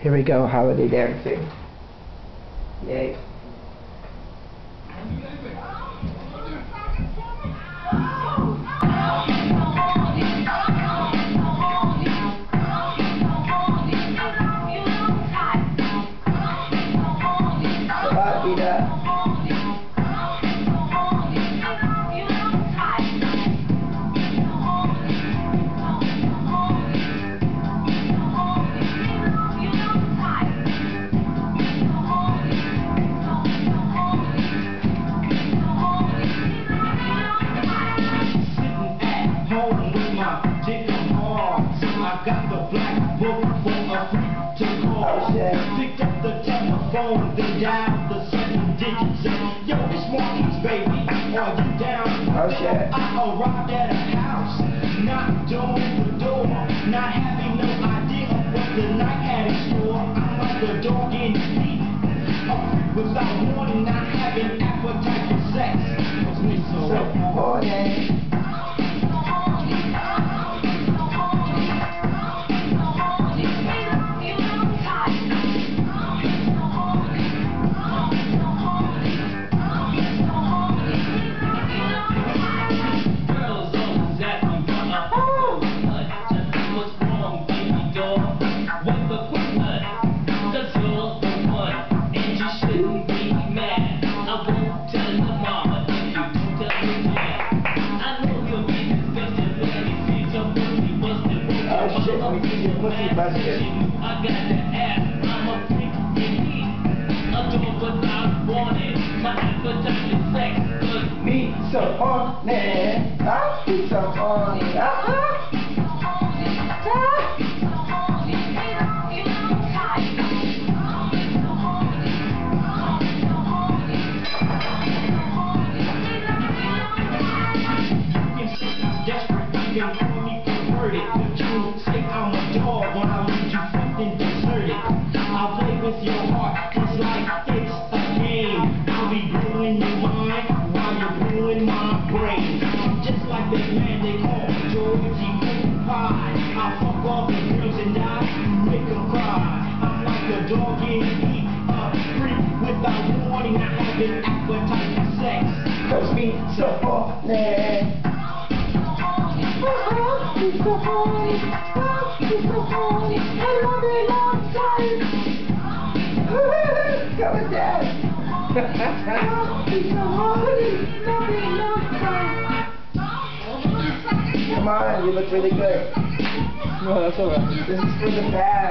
Here we go, holiday dancing. Yay. I got the black book for a freak to call. Picked up the telephone, then dialed the seven digits. Said, Yo, it's Marquis, baby. Are you down? Oh, shit. I arrived at a house, knocked on the door, not having no idea what the night had in store. I'm like a dog in the heat. A freak without warning, not having appetite for sex. Was me so, So shit, see your pussy busted. I got the ass, I'm a freak indeed. A dog without warning, my appetite is sex. Me so horny, I be so horny, uh-huh. Your heart, it's a game. I'll be blowing your mind while you're blowing my brain. I'm just like man they call Georgie. I fuck all the girls and I make them cry. I'm like a dog in heat, without warning. I have an appetite for sex. Cause me so. Uh-huh, so uh, so I love it Come on, you look really good. No, that's alright. This is for the fans.